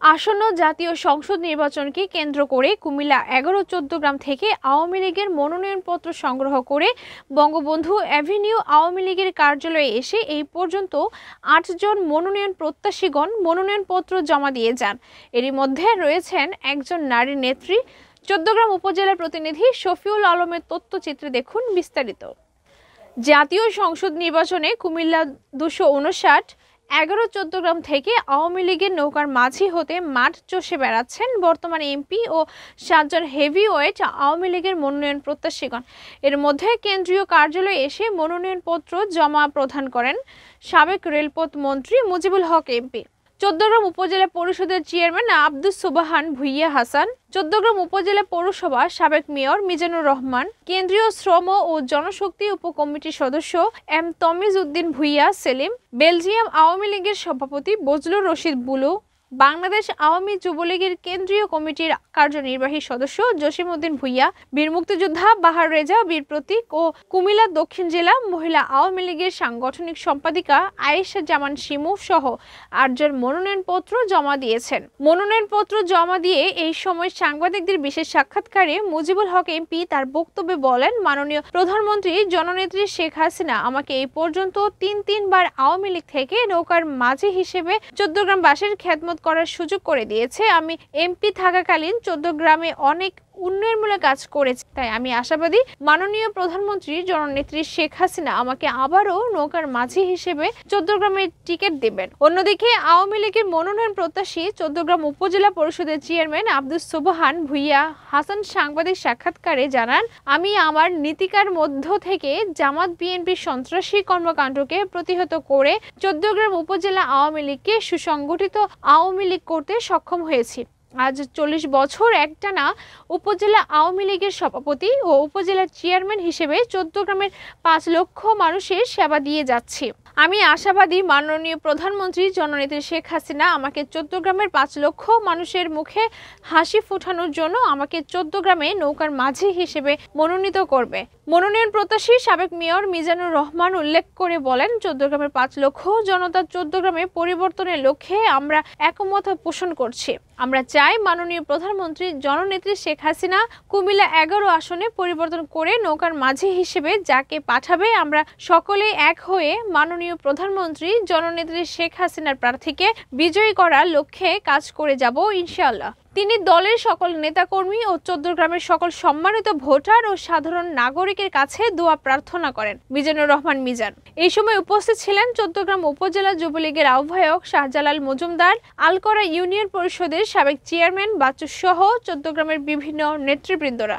আসন্ন জাতীয় সংসদ নির্বাচনকে কেন্দ্র করে কুমিল্লা এগারো চোদ্দগ্রাম থেকে আওয়ামী লীগের মনোনয়নপত্র সংগ্রহ করে বঙ্গবন্ধু অ্যাভিনিউ আওয়ামী লীগের কার্যালয়ে এসে এই পর্যন্ত আটজন মনোনয়ন প্রত্যাশীগণ মনোনয়নপত্র জমা দিয়ে যান। এরই মধ্যে রয়েছেন একজন নারী নেত্রী। চোদ্দগ্রাম উপজেলার প্রতিনিধি শফিউল আলমের তথ্যচিত্রে দেখুন বিস্তারিত। জাতীয় সংসদ নির্বাচনে কুমিল্লা দুশো উনষাট এগারো চোদ্দ গ্রাম থেকে আওয়ামী লীগের নৌকার মাঝি হতে মাঠ চষে বেড়াচ্ছেন বর্তমানে এমপি ও সাতজন হেভি ওয়েট আওয়ামী লীগের মনোনয়ন প্রত্যাশীগণ। এর মধ্যে কেন্দ্রীয় কার্যালয়ে এসে মনোনয়নপত্র জমা প্রদান করেন সাবেক রেলপথ মন্ত্রী মুজিবুল হক এমপি। চোদ্দগ্রাম উপজেলা পরিষদের চেয়ারম্যান আব্দুস সুবাহান ভুইয়া হাসান, চোদ্দগ্রাম উপজেলা পৌরসভা সাবেক মেয়র মিজানুর রহমান, কেন্দ্রীয় শ্রম ও জনশক্তি উপকমিটির সদস্য এম তমিজ উদ্দিন ভুইয়া সেলিম, বেলজিয়াম আওয়ামী লীগের সভাপতি বজলুর রশিদ বুলু বাংলাদেশ আওয়ামী যুবলীগের কেন্দ্রীয় কমিটির কার্যনির্বাহী সদস্য জসিমউদ্দিন ভুইয়া, বীর মুক্তিযোদ্ধা বাহার রেজা, বীর প্রতীক ও কুমিল্লা দক্ষিণ জেলা মহিলা আওয়ামী লীগের সাংগঠনিক সম্পাদিকা আয়েশা জামান শিমু সহ আটজন মনোনয়নপত্র জমা দিয়েছেন। মনোনয়নপত্র জমা দিয়ে এই সময় সাংবাদিকদের বিশেষ সাক্ষাৎকারে মুজিবুল হক এমপি তার বক্তব্যে বলেন, মাননীয় প্রধানমন্ত্রী জননেত্রী শেখ হাসিনা আমাকে এই পর্যন্ত তিন তিনবার আওয়ামী লীগ থেকে নৌকার মাঝি হিসেবে চোদ্দগ্রামবাসীর খ্যাতমত করার সুযোগ করে দিয়েছে। আমি এমপি থাকাকালীন চোদ্দ গ্রামে অনেক উন্নয়নমূলক কাজ করেছে। তাই আমি আশাবাদী, মাননীয় প্রধানমন্ত্রী জননেত্রী শেখ হাসিনা আমাকে আবারও নৌকার মাঝি হিসেবে চোদ্দগ্রামের টিকিট দেবেন। অন্যদিকে আওয়ামী লীগের মনোনয়ন প্রত্যাশী চোদ্দগ্রাম উপজেলা পরিষদের চেয়ারম্যান আব্দুল সুবহান ভুইয়া হাসান সাংবাদিক সাক্ষাৎকারে জানান, আমি আমার নীতিকার মধ্য থেকে জামাত বিএনপি সন্ত্রাসী কর্মকাণ্ডকে প্রতিহত করে চোদ্দগ্রাম উপজেলা আওয়ামী লীগকে সুসংগঠিত আওয়ামী লীগ করতে সক্ষম হয়েছি। আজ চল্লিশ বছর একটানা উপজেলা আওয়ামী লীগের সভাপতি ও উপজেলার চেয়ারম্যান হিসেবে চোদ্দগ্রামের পাঁচ লক্ষ মানুষের সেবা দিয়ে যাচ্ছি। আমি আশাবাদী, মাননীয় প্রধানমন্ত্রী জননেত্রী শেখ হাসিনা আমাকে চোদ্দগ্রামের পাঁচ লক্ষ মানুষের মুখে হাসি ফুটানোর জন্য আমাকে চোদ্দগ্রামে নৌকার মাঝি হিসেবে মনোনীত করবে। মনোনয়ন প্রত্যাশী সাবেক মেয়র মিজানুর রহমান উল্লেখ করে বলেন চোদ্দগ্রামের পাঁচ লক্ষ জনতা চোদ্দগ্রামে পরিবর্তনের লক্ষ্যে আমরা একমত পোষণ করছি। আমরা চাই মাননীয় প্রধানমন্ত্রী জননেত্রী শেখ হাসিনা কুমিল্লা এগারো আসনে পরিবর্তন করে নৌকার মাঝি হিসেবে যাকে পাঠাবে, আমরা সকলে এক হয়ে মাননীয় প্রধানমন্ত্রী জননেত্রী শেখ হাসিনার প্রার্থীকে বিজয়ী করার লক্ষ্যে কাজ করে যাব, ইনশাআল্লাহ। তিনি দলের সকল নেতাকর্মী ও চৌদ্দগ্রামের সকল সম্মানিত ভোটার ও সাধারণ নাগরিকের কাছে দোয়া প্রার্থনা করেন মিজানুর রহমান মিজান। এই সময় উপস্থিত ছিলেন চৌদ্দগ্রাম উপজেলা যুবলীগের আহ্বায়ক শাহজালাল মজুমদার, আলকরা ইউনিয়ন পরিষদের সাবেক চেয়ারম্যান বাচ্চু সহ চৌদ্দগ্রামের বিভিন্ন নেতৃবৃন্দরা।